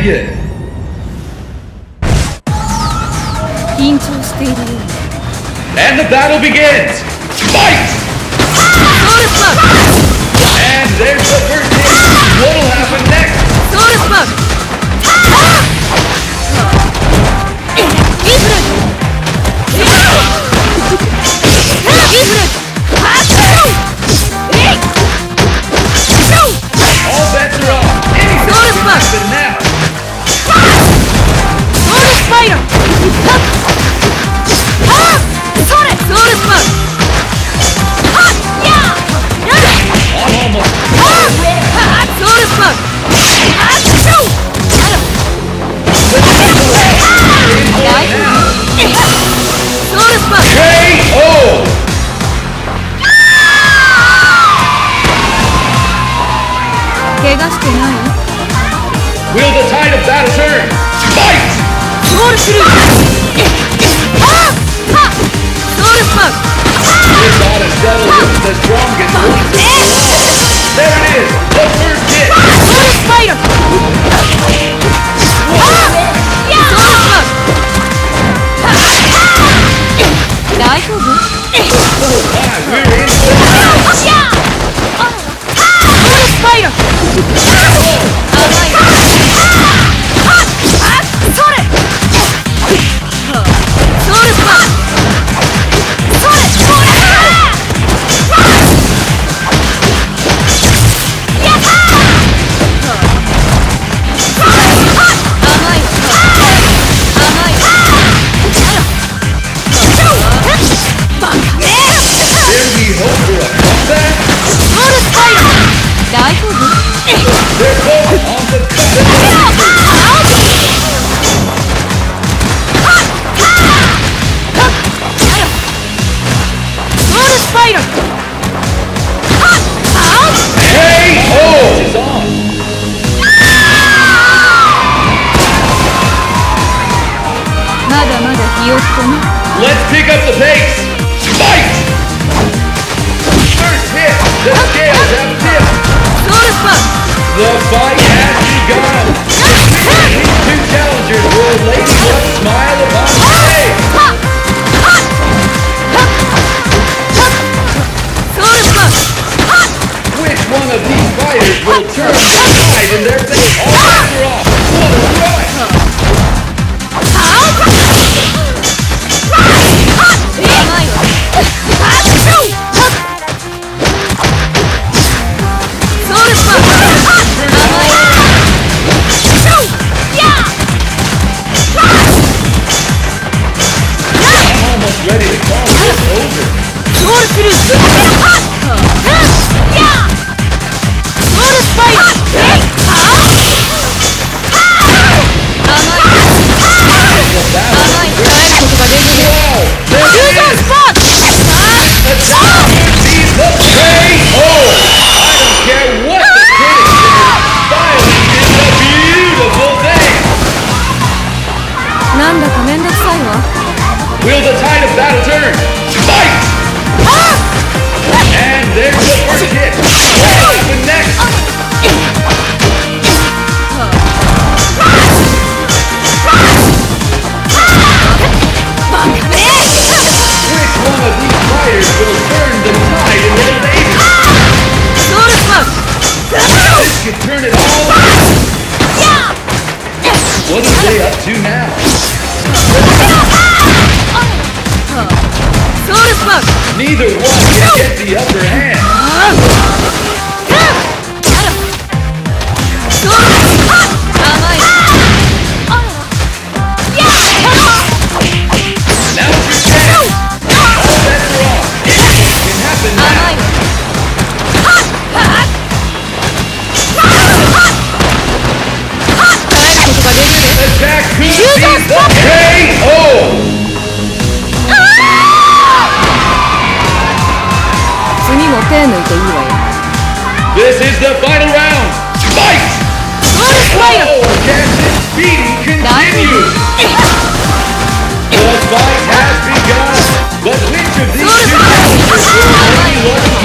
champion. Into steady. And the battle begins. Yeah! する。Either one can get the upper hand. All bets are off! Anything can happen! Attack could be の手抜いていいわよ This is the final round! Fight! Oh, can this beating continue? the fight has begun! But which of these two guys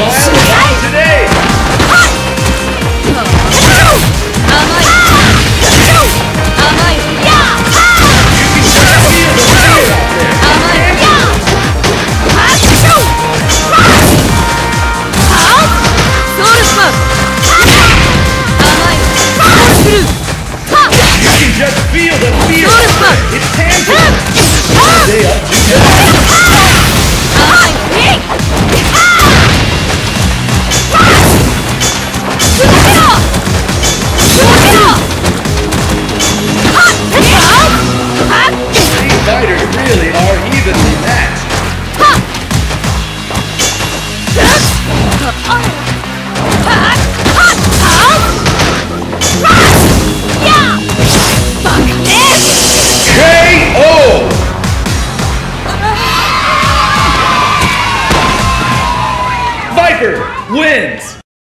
is